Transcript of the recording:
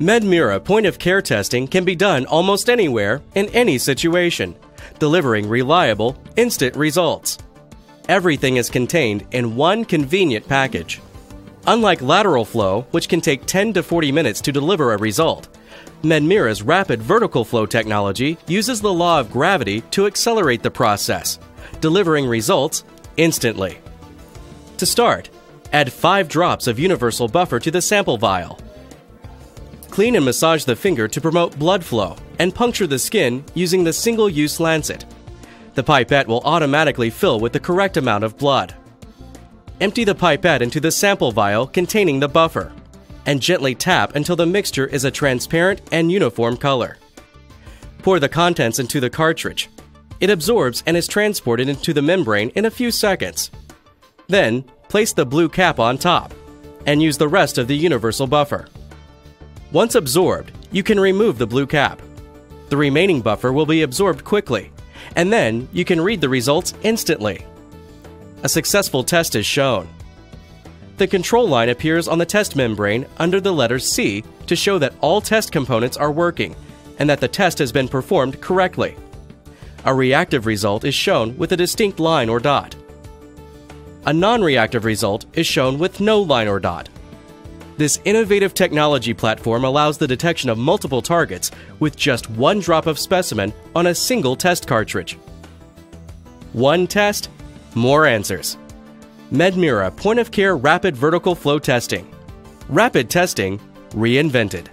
MedMira point of care testing can be done almost anywhere, in any situation, delivering reliable, instant results. Everything is contained in one convenient package. Unlike lateral flow, which can take 10 to 40 minutes to deliver a result, MedMira's rapid vertical flow technology uses the law of gravity to accelerate the process, delivering results instantly. To start, add 5 drops of universal buffer to the sample vial. Clean and massage the finger to promote blood flow and puncture the skin using the single use lancet. The pipette will automatically fill with the correct amount of blood. Empty the pipette into the sample vial containing the buffer and gently tap until the mixture is a transparent and uniform color. Pour the contents into the cartridge. It absorbs and is transported into the membrane in a few seconds. Then, place the blue cap on top and use the rest of the universal buffer. Once absorbed, you can remove the blue cap. The remaining buffer will be absorbed quickly, and then you can read the results instantly. A successful test is shown. The control line appears on the test membrane under the letter C to show that all test components are working and that the test has been performed correctly. A reactive result is shown with a distinct line or dot. A non reactive result is shown with no line or dot. This innovative technology platform allows the detection of multiple targets with just one drop of specimen on a single test cartridge. One test, more answers. MedMira point of care rapid vertical flow testing. Rapid testing reinvented.